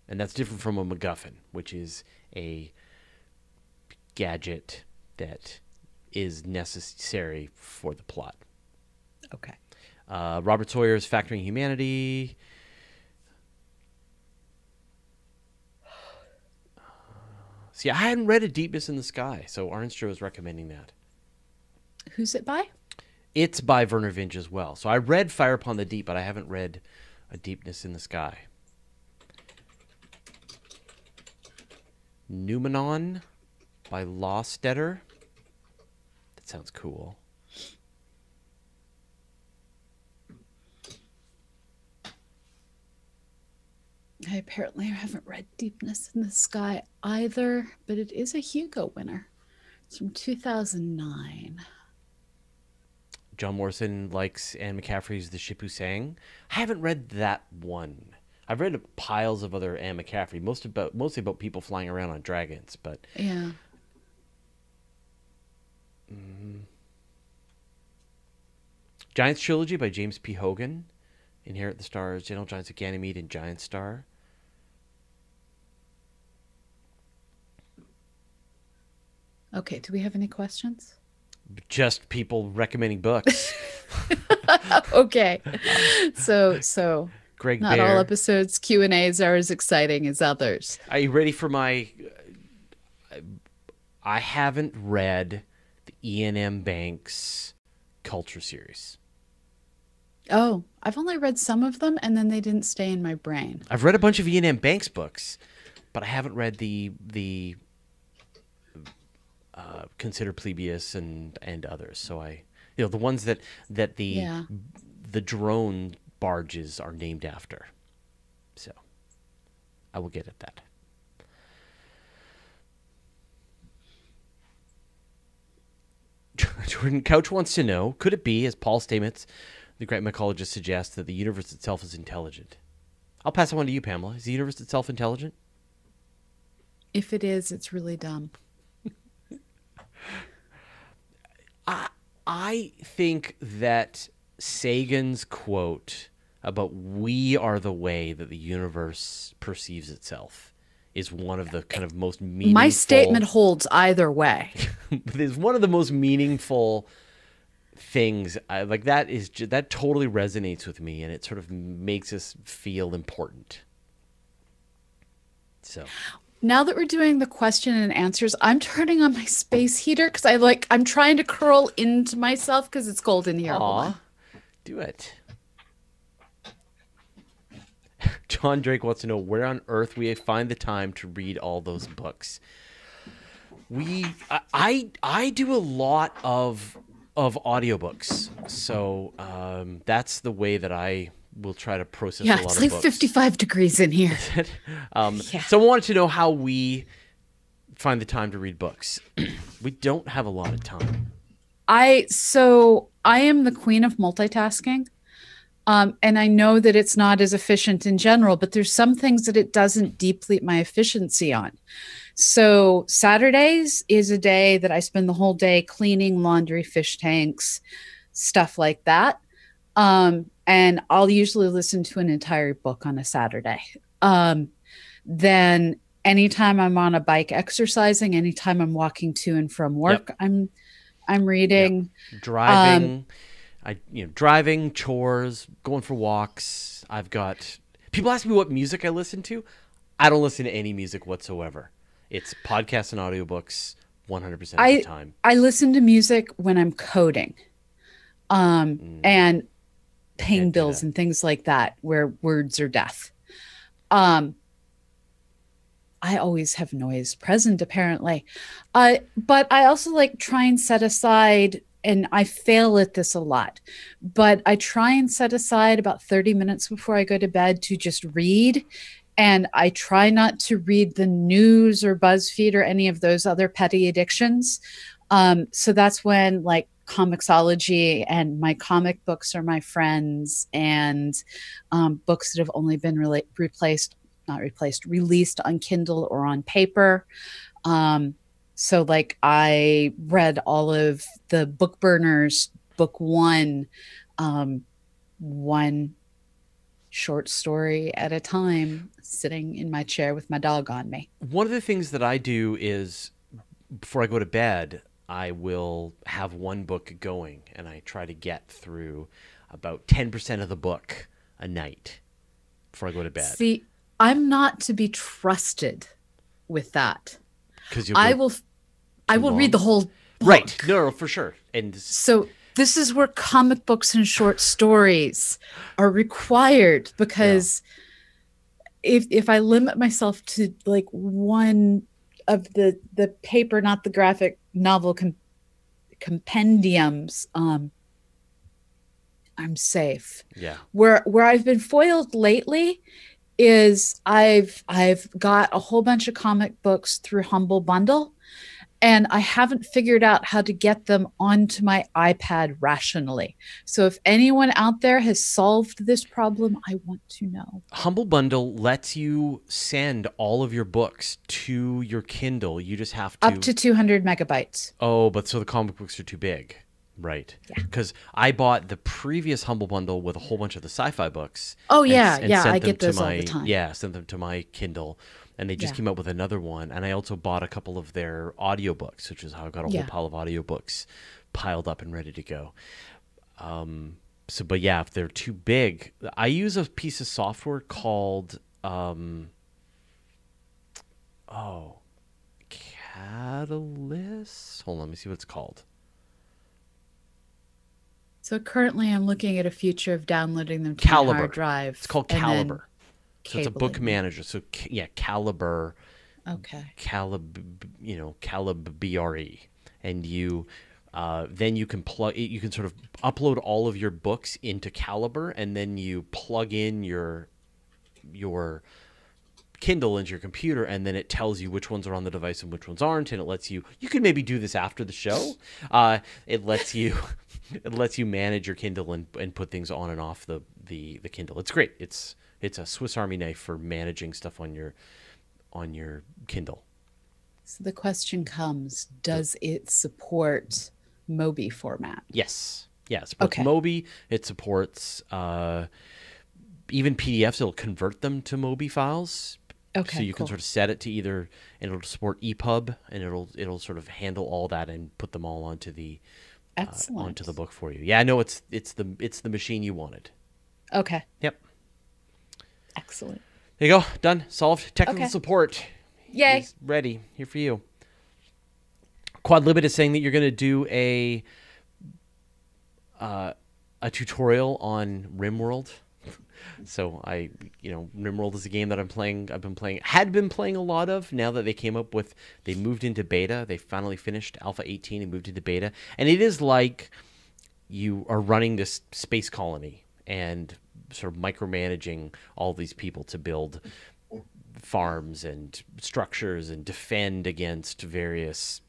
And that's different from a MacGuffin, which is a gadget that is necessary for the plot. Okay. Uh, Robert Sawyer's Factoring Humanity. See, I hadn't read A Deepness in the Sky, so Arnstra is recommending that. Who's it by? It's by Vernor Vinge as well. So I read Fire Upon the Deep, but I haven't read A Deepness in the Sky. Noumenon by Lostetter. That sounds cool. I apparently haven't read Deepness in the Sky either, but it is a Hugo winner. It's from 2009. John Morrison likes Anne McCaffrey's The Ship Who Sang. I haven't read that one. I've read piles of other Anne McCaffrey, most about mostly about people flying around on dragons, but Yeah. Mm-hmm. Giants Trilogy by James P. Hogan. Inherit the Stars, Gentle Giants of Ganymede, and Giant Star. Okay. Do we have any questions? Just people recommending books. okay. So, so Greg not Bear. all episodes Q and A's are as exciting as others. Are you ready for my? I haven't read the E and M Banks Culture series. Oh, I've only read some of them, and then they didn't stay in my brain. I've read a bunch of E and M Banks books, but I haven't read the the uh, Consider Phlebas and and others. So I, you know, the ones that that the Yeah. the drone barges are named after. So I will get at that. Jordan Couch wants to know: Could it be, as Paul Stamets, the great mycologist, suggests, that the universe itself is intelligent? I'll pass it on to you, Pamela. Is the universe itself intelligent? If it is, it's really dumb. I think that Sagan's quote about "we are the way that the universe perceives itself" is one of the kind of most meaningful. My statement holds either way. is one of the most meaningful things. I, like that is that totally resonates with me, and it sort of makes us feel important. So now that we're doing the question and answers, I'm turning on my space heater because I like I'm trying to curl into myself because it's cold in here. Do it. John Drake wants to know where on earth we find the time to read all those books. We, I, I, I do a lot of of audiobooks, so um, that's the way that I will try to process Yeah, a lot it's like books. 55 degrees in here. um, Yeah. I wanted to know how we find the time to read books. we don't have a lot of time. I so I am the queen of multitasking. Um, and I know that it's not as efficient in general, but there's some things that it doesn't deplete my efficiency on. So Saturdays is a day that I spend the whole day cleaning laundry, fish tanks, stuff like that. Um, and I'll usually listen to an entire book on a Saturday. Um, then anytime I'm on a bike exercising, anytime I'm walking to and from work, I'm I'm reading. driving. I you know driving chores going for walks. I've got people ask me what music i listen to. I don't listen to any music whatsoever. It's podcasts and audiobooks 100% of I- the time. I listen to music when I'm coding, um, and paying bills and things like that, where words are death. Um, I always have noise present, apparently, uh, but I also like try and set aside. And I fail at this a lot, but I try and set aside about 30 minutes before I go to bed to just read and I try not to read the news or BuzzFeed or any of those other petty addictions. Um, so that's when like comiXology and my comic books are my friends, and um, books that have only been rela- replaced, not replaced, released on Kindle or on paper. Um, so like I read all of the book burners, book one, um, one short story at a time, sitting in my chair with my dog on me. one of the things that i do is before i go to bed I will have one book going, and I try to get through about ten percent of the book a night before I go to bed. See, I'm not to be trusted with that. Because you I will I will read the whole book. right. No, for sure. And So this is where comic books and short stories are required because if if I limit myself to like one of the the paper, not the graphic novel com- compendiums, um, I'm safe. yeah, Where where I've been foiled lately is I've I've got a whole bunch of comic books through Humble Bundle and I haven't figured out how to get them onto my iPad rationally. So if anyone out there has solved this problem, I want to know. Humble Bundle lets you send all of your books to your Kindle. You just have to Up to 200 megabytes. Oh, but so the comic books are too big. Right. Yeah. Because I bought the previous Humble Bundle with a whole bunch of the sci-fi books. Oh yeah, s- and yeah, I them get to those all my- the time. Yeah, sent them to my Kindle. And they just Yeah. came out with another one. And I also bought a couple of their audiobooks, which is how I got a Yeah. whole pile of audiobooks piled up and ready to go. Um, so, but yeah, if they're too big, I use a piece of software called, um, oh, Catalyst. Hold on, let me see what it's called. So currently I'm looking at a future of downloading them to my Calibre. hard drive. It's called Calibre. So it's a book manager. So yeah, Calibre, Okay. Calib, you know, Calib BRE, and you. Uh, then you can plug. You can sort of upload all of your books into Calibre, and then you plug in your your Kindle into your computer, and then it tells you which ones are on the device and which ones aren't, and it lets you. You can maybe do this after the show. Uh, it lets you. It lets you manage your Kindle and, and put things on and off the, the, the Kindle. It's great. It's it's a Swiss Army knife for managing stuff on your on your Kindle. So the question comes, does it support Mobi format? Yes. Yeah, it supports Okay. Mobi. It supports uh, even PDFs. It'll convert them to Mobi files. Okay. so you can sort of set it to either, and it'll support EPUB, and it'll it'll sort of handle all that and put them all onto the uh, onto the book for you. Yeah, no, it's it's the it's the machine you wanted. Okay. Yep. Excellent. There you go. Done. Solved. Technical Okay. support. Yay. is ready here for you. Quad Libet is saying that you're going to do a uh, a tutorial on RimWorld. So I, you know, RimWorld is a game that I'm playing. I've been playing, had been playing a lot of. Now that they came up with, they moved into beta. They finally finished Alpha 18 and moved into beta. And it is like you are running this space colony and sort of micromanaging all these people to build farms and structures and defend against various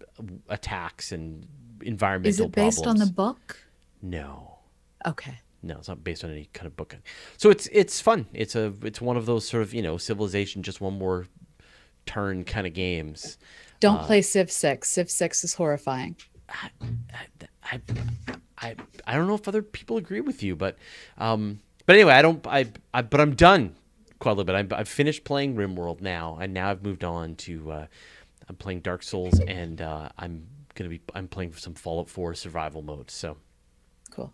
attacks and environmental Is it based on the book? No. Okay. No, it's not based on any kind of book. So it's it's fun. It's a it's one of those sort of, you know, civilization just one more turn kind of games. Don't Uh, play Civ 6. Civ 6 is horrifying. I, I, I don't know if other people agree with you, but, um, but anyway, I don't, I, I but I'm done, quite a little bit. I've, I've finished playing RimWorld now, and now I've moved on to, uh, I'm playing Dark Souls, and uh, I'm gonna be, I'm playing some Fallout 4 survival mode. So, Cool.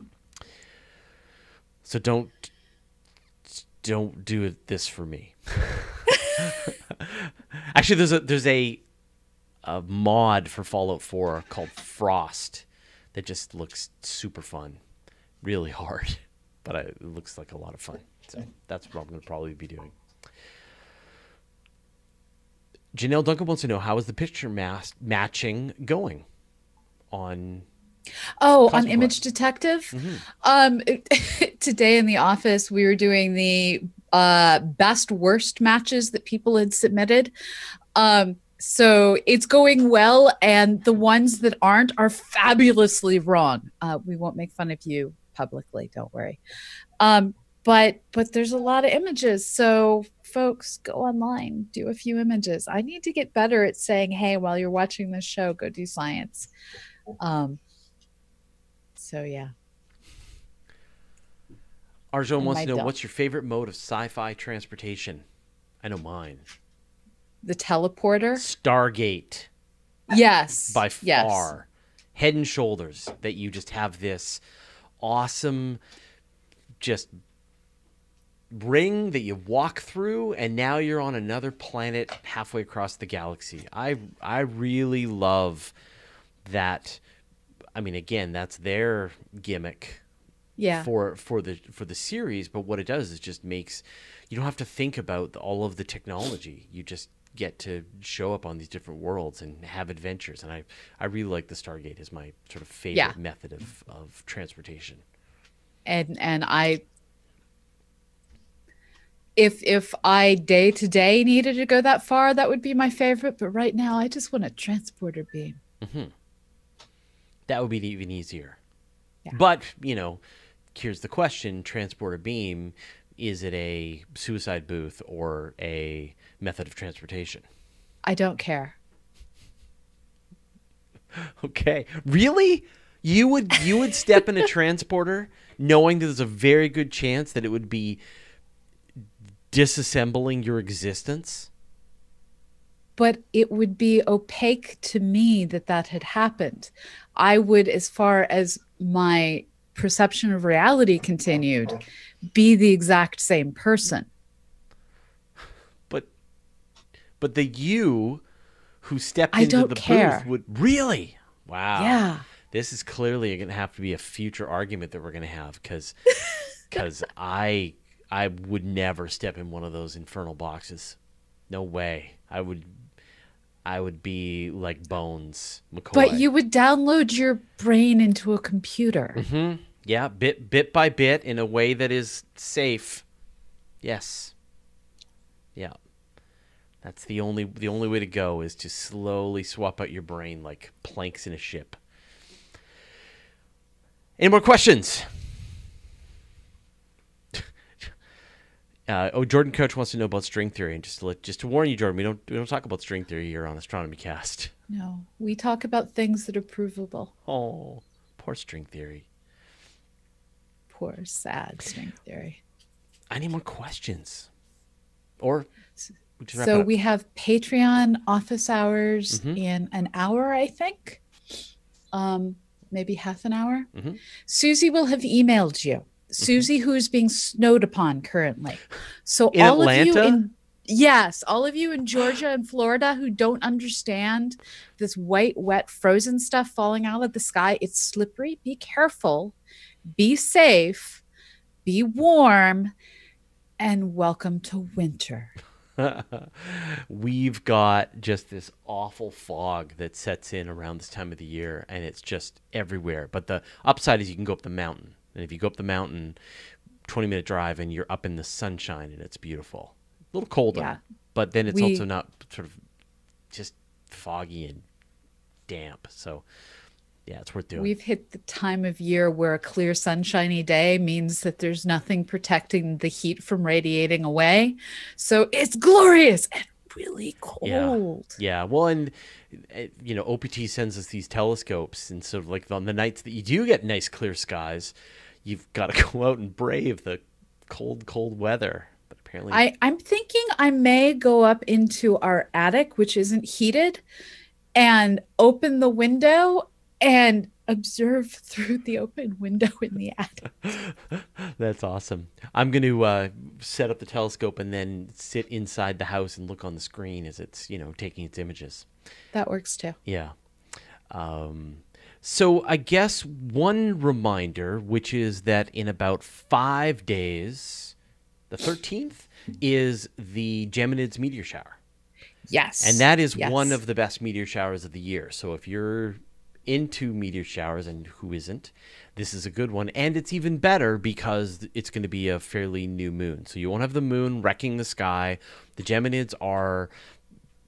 so don't, don't do this for me. Actually, there's a, there's a, a mod for Fallout 4 called Frost that just looks super fun, really hard, but I, it looks like a lot of fun. So that's what I'm going to probably be doing. Janelle Duncan wants to know how is the picture mas- matching going on Oh, on Image Detective. Mm-hmm. Um, today in the office, we were doing the uh, best worst matches that people had submitted. Um, so it's going well, and the ones that aren't are fabulously wrong. Uh, we won't make fun of you publicly, don't worry. Um, but but there's a lot of images, so folks, go online, do a few images. I need to get better at saying, "Hey, while you're watching this show, go do science." Um, so yeah. Arjun wants to know what's your favorite mode of sci-fi transportation? I know mine. The teleporter. Stargate Yes. by Yes. far head and shoulders that you just have this awesome just ring that you walk through and now you're on another planet halfway across the galaxy. I I really love that I mean again, that's their gimmick Yeah. for for the for the series, but what it does is just makes you don't have to think about all of the technology. You just get to show up on these different worlds and have adventures. And I I really like the Stargate as my sort of favorite Yeah. method of of transportation. and and I if if I day to day needed to go that far, that would be my favorite. But right now, I just want a transporter beam. Mm-hmm. That would be even easier. Yeah. But, you know, here's the question transporter beam is it a suicide booth or a method of transportation? I don't care. Okay. Really? You would you would step in a transporter knowing that there's a very good chance that it would be disassembling your existence? But it would be opaque to me that that had happened. I would, as far as my perception of reality continued, be the exact same person. But but the you who stepped I into the care. booth would really wow. Yeah. This is clearly going to have to be a future argument that we're going to have because because I I would never step in one of those infernal boxes. No way. I would I would be like Bones McCoy. But you would download your brain into a computer. Mm-hmm. Yeah, bit bit by bit in a way that is safe. Yes. Yeah. That's the only the only way to go is to slowly swap out your brain like planks in a ship. Any more questions? Uh, oh, Jordan Coach wants to know about string theory, and just to let, just to warn you, Jordan, we don't we don't talk about string theory here on Astronomy Cast. No, we talk about things that are provable. Oh, poor string theory. Poor, sad string theory. I need more questions. Or we just wrap it So we have Patreon office hours Mhm. in an hour, I think. Um, maybe half an hour. Mhm. Susie will have emailed you. Susie, who's being snowed upon currently. So In all of you in yes, all of you in Georgia and Florida who don't understand this white, wet, frozen stuff falling out of the sky, it's slippery. Be careful. Be safe. Be warm. And welcome to winter. We've got just this awful fog that sets in around this time of the year, and it's just everywhere. But the upside is you can go up the mountain, and if you go up the mountain, twenty minute drive, and you're up in the sunshine, and it's beautiful. A little colder, Yeah. but then it's We- also not sort of just foggy and damp. So, yeah, it's worth doing. We've hit the time of year where a clear, sunshiny day means that there's nothing protecting the heat from radiating away. So it's glorious and really cold. Yeah, yeah. well, and uh, you know, OPT sends us these telescopes, and so like on the nights that you do get nice clear skies, you've got to go out and brave the cold, cold weather. But apparently, I, I'm thinking I may go up into our attic, which isn't heated, and open the window and observe through the open window in the attic. that's awesome. I'm going to uh, set up the telescope and then sit inside the house and look on the screen as it's you know taking its images. That works too. Yeah. Um, so I guess one reminder, which is that in about five days, the 13th, is the Geminids meteor shower. Yes. And that is Yes. one of the best meteor showers of the year. So if you're into meteor showers and who isn't, this is a good one. And it's even better because it's going to be a fairly new moon. So you won't have the moon wrecking the sky. The Geminids are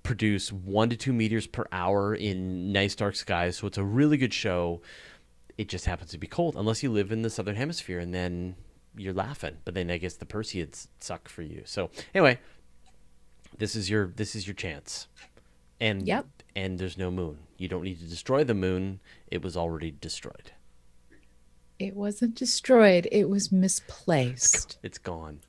produce one to two meters per hour in nice dark skies. So it's a really good show. It just happens to be cold unless you live in the southern hemisphere and then you're laughing. But then I guess the Perseids suck for you. So anyway, this is your this is your chance. And Yep. And there's no moon. You don't need to destroy the moon. It was already destroyed. It wasn't destroyed, it was misplaced. It's gone.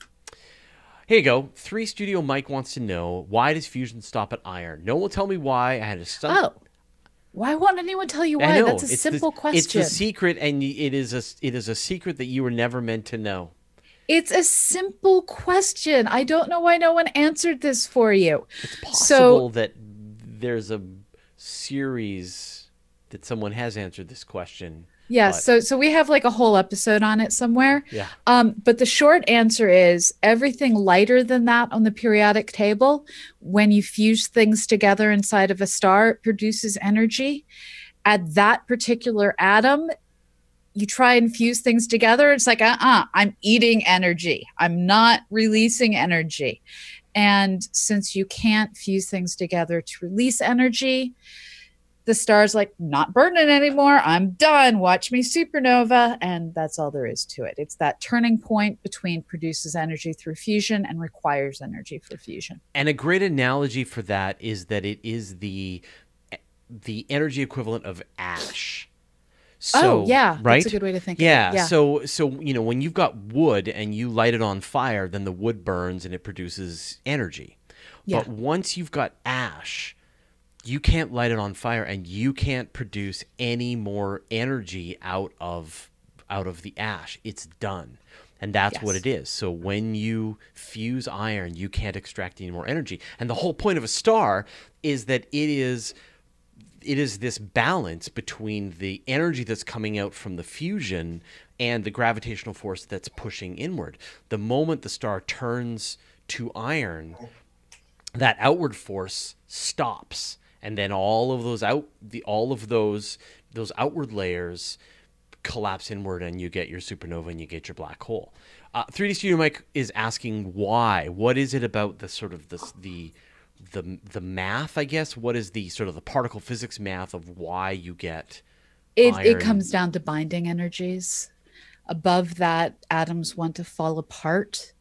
Here you go. Three Studio Mike wants to know why does fusion stop at iron? No one will tell me why. I had to stun. Oh, Why won't anyone tell you why? That's a it's simple the, question. It's a secret, and it is a it is a secret that you were never meant to know. It's a simple question. I don't know why no one answered this for you. It's So- possible that there's a series that someone has answered this question. Yeah, But- so so we have like a whole episode on it somewhere. Yeah. Um, but the short answer is everything lighter than that on the periodic table, when you fuse things together inside of a star, it produces energy. At that particular atom, you try and fuse things together. It's like, uh uh-uh, I'm eating energy. I'm not releasing energy. And since you can't fuse things together to release energy, the star's like, not burning anymore. I'm done. Watch me supernova. And that's all there is to it. It's that turning point between produces energy through fusion and requires energy for fusion. And a great analogy for that is that it is the the energy equivalent of ash. Oh, so, oh, yeah. right. That's a good way to think Yeah, of it. Yeah. So so you know when you've got wood and you light it on fire, then the wood burns and it produces energy. Yeah. But once you've got ash, you can't light it on fire and you can't produce any more energy out of out of the ash. It's done. And that's what it is. So when you fuse iron, you can't extract any more energy. And the whole point of a star is that it is it is this balance between the energy that's coming out from the fusion and the gravitational force that's pushing inward. The moment the star turns to iron, that outward force stops and then all of those out the all of those those outward layers collapse inward and you get your supernova and you get your black hole. Uh, 3D Studio Mike is asking why. What is it about the sort of this the the the math? I guess what is the sort of the particle physics math of why you get It, iron. it comes down to binding energies. Above that, atoms want to fall apart.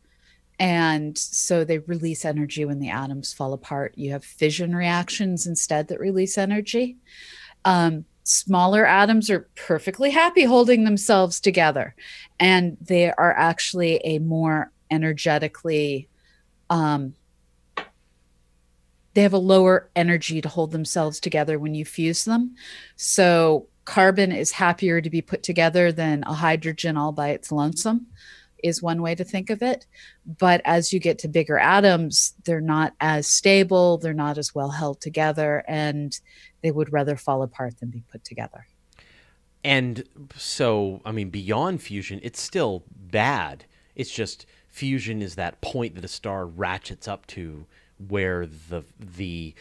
And so they release energy when the atoms fall apart. You have fission reactions instead that release energy. Um, smaller atoms are perfectly happy holding themselves together. And they are actually a more energetically, um, they have a lower energy to hold themselves together when you fuse them. So carbon is happier to be put together than a hydrogen all by its lonesome is one way to think of it but as you get to bigger atoms they're not as stable they're not as well held together and they would rather fall apart than be put together And so, I mean, beyond fusion, it's still bad. It's just fusion is that point that a star ratchets up to where the the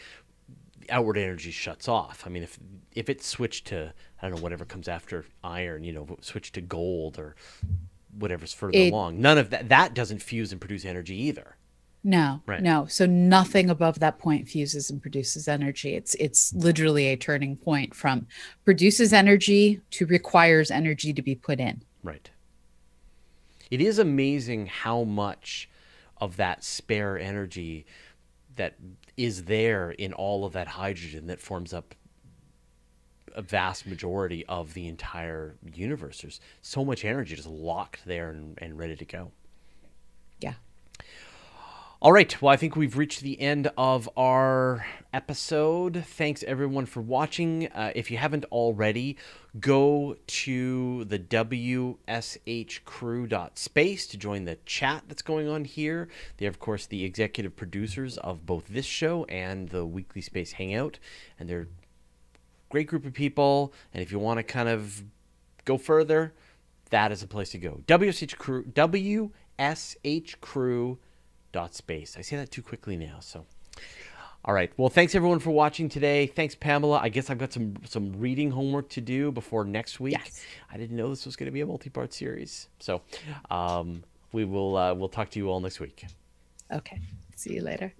outward energy shuts off. I mean, if if it switched to I don't know whatever comes after iron, you know, switch to gold or whatever's further It- along, none of that that doesn't fuse and produce energy either. no Right. no so nothing above that point fuses and produces energy it's it's literally a turning point from produces energy to requires energy to be put in Right. It is amazing how much of that spare energy that is there in all of that hydrogen that forms up a vast majority of the entire universe. There's so much energy just locked there and, and ready to go. All right. Well, I think we've reached the end of our episode. Thanks everyone for watching. Uh, if you haven't already, go to the wshcrew.space to join the chat that's going on here. They're, of course, the executive producers of both this show and the Weekly Space Hangout. And they're a great group of people. And if you want to kind of go further, that is a place to go. WSH Crew, WSH Crew dot space. I say that too quickly now. So, all right. Well, thanks everyone for watching today. Thanks, Pamela. I guess I've got some some reading homework to do before next week. Yes. I didn't know this was going to be a multi-part series. So, um, we will uh, we'll talk to you all next week. okay see you later